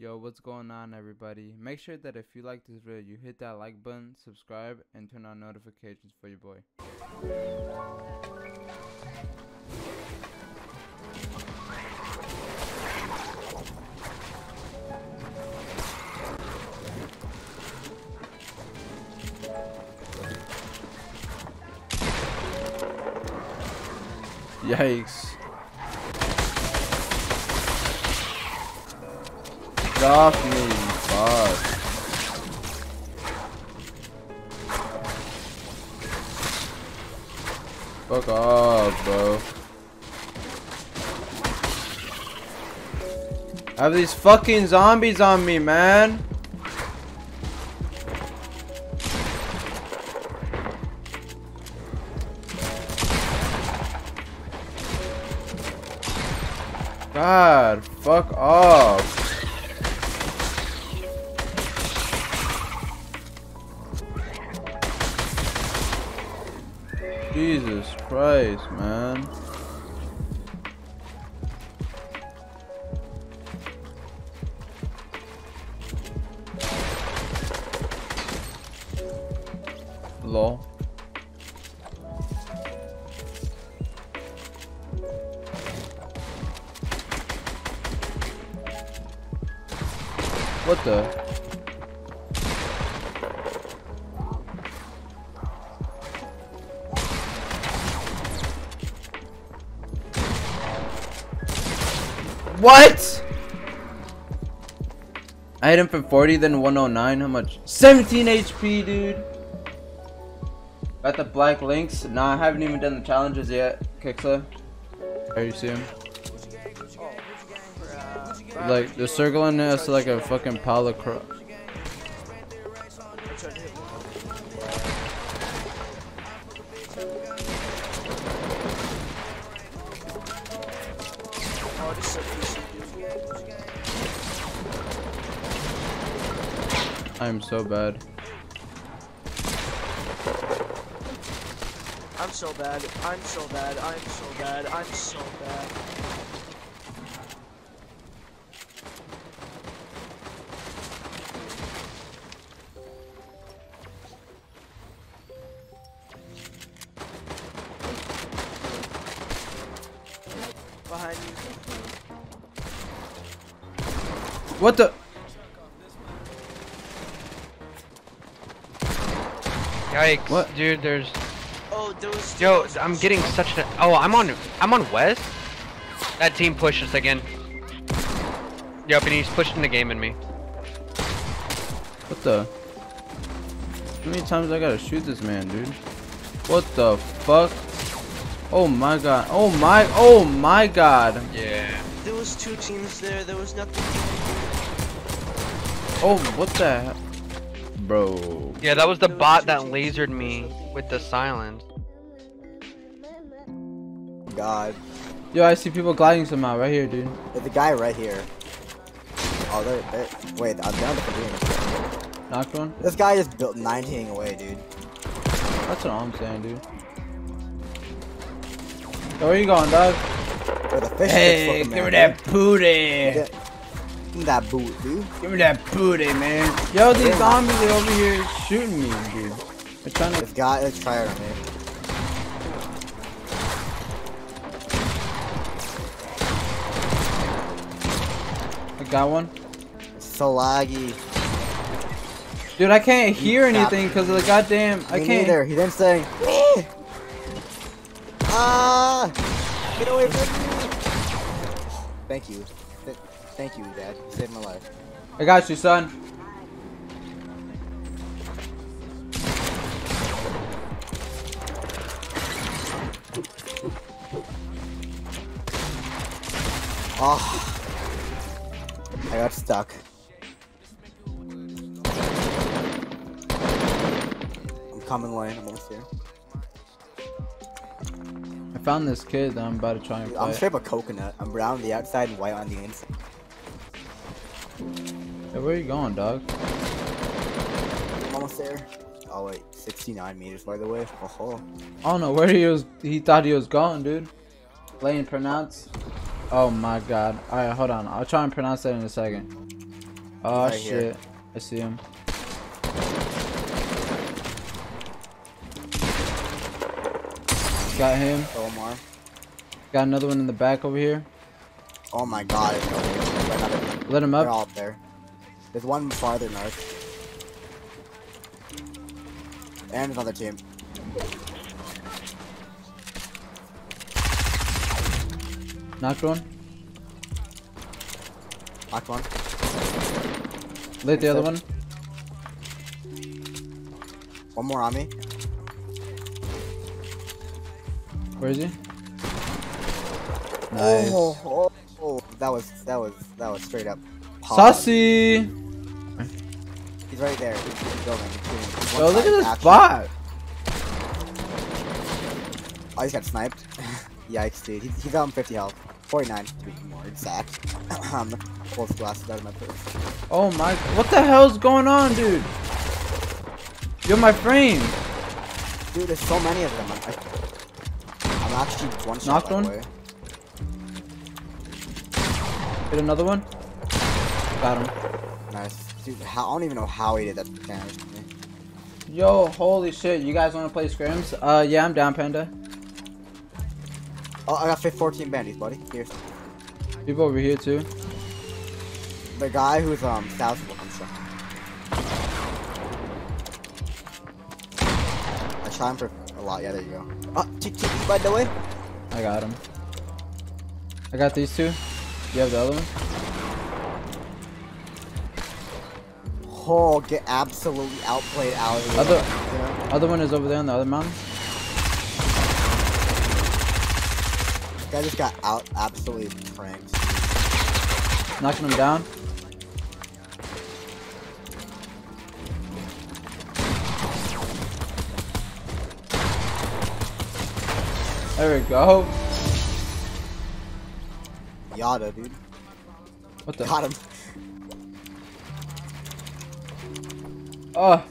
Yo, what's going on, everybody? Make sure that if you like this video, you hit that like button, subscribe, and turn on notifications for your boy. Yikes. Get off me, fuck. Fuck off, bro. I have these fucking zombies on me, man. God, fuck off. Jesus Christ, man. Lol. What the? What? I hit him for 40, then 109. How much? 17 HP, dude. Got the black links. Nah, I haven't even done the challenges yet. Kixla. There you see him. Like, the circle circling is like a fucking pile of cro- Oh, this is PC, dude. I'm so bad. I'm so bad. I'm so bad. I'm so bad. I'm so bad. What the? Yikes, What? dude. There's Oh, there was. yo. I'm getting such a. Oh, I'm on. I'm on West. That team pushed us again. Yep, and he's pushing the game in me. What the? How many times I gotta shoot this man, dude? What the fuck? Oh my god. Oh my. Oh my god. Yeah. There was two teams there. There was nothing. Oh, what the? Bro. Yeah, that was the bot that lasered me with the silence. God. Yo, I see people gliding somehow right here, dude. There's a guy right here. Oh, they're, they're wait, I'm down to green. Knocked one? This guy just built 19 away, dude. That's what I'm saying, dude. Yo, where you going, dog? Where the fish Hey, give me man, that booty. Give me that boot, dude. Give me that booty, man. Yo, these zombies are over here shooting me, dude. They're trying to. This guy is on me. I got one. It's so laggy. Dude, I can't hear anything because of the goddamn. I can't. neither. He didn't say. Ah! Get away from me! Thank you. Th- thank you, Dad. You saved my life. I got you, son. Oh. I got stuck. I'm coming lane. I'm almost here. I found this kid that I'm about to try and Dude, I'm straight up a coconut. I'm brown on the outside and white on the inside. Hey, where you going, dog? I'm almost there. Oh wait, 69 meters by the way. Oh, I don't know where he was. He thought he was going, dude. Lane pronounce. Oh my god. Alright, hold on. I'll try and pronounce that in a second. Oh right here. shit. I see him. Got him. Go more. Got another one in the back over here. Oh my god. Another- Let him up. They're all up there. There's one farther north. And another team. Knocked one. Knocked one. Lit the other one. One more on me. Where is he? Nice. Oh, oh, oh, that was that was that was straight up. pog. Saucy! He's right there. He's in the building. He's Yo, look at this action. bot! Oh, he's got sniped. Yikes, dude. He's, he's on 50 health. 49 to be more exact. um, pull his glasses out of my purse. Oh my, what the hell's going on, dude? You're my frame. Dude, there's so many of them. I'm, I, I'm actually one shot Knocked one? way. Hit another one. Got him. Nice. Dude, how, I don't even know how he did that damage to me. Yo, holy shit, you guys wanna play scrims? Uh, yeah, I'm down, Panda. Oh, I got 14 bandies, buddy. Here. People over here too. the guy who's um south of Armstrong. I try him for a lot. Yeah, there you go. Oh, t- t- by the way. I got him. I got these two. You have the other one? Oh, get absolutely outplayed out of here. Other- Yeah. Other one is over there on the other mountain. This guy just got out absolutely pranked. Knocking him down. There we go. Yada, dude. What the? Got him. Oh,